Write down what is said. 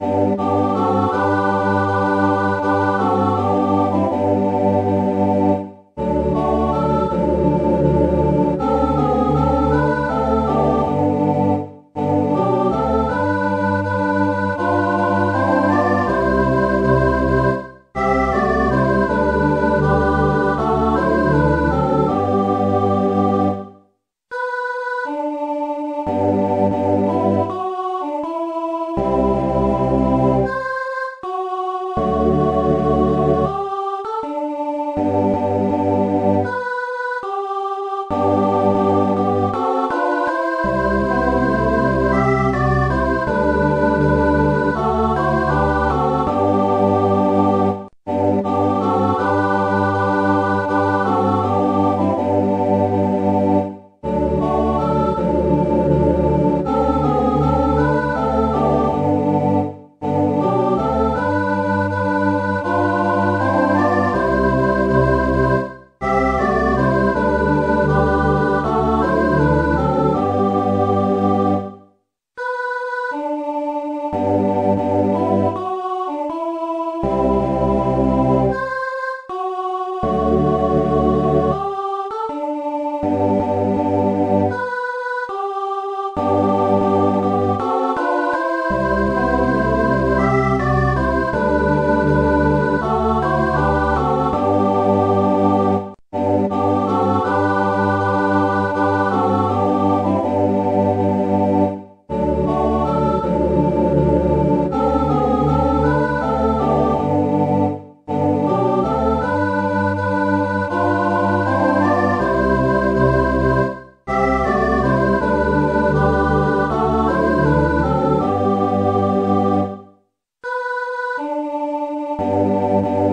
Música Música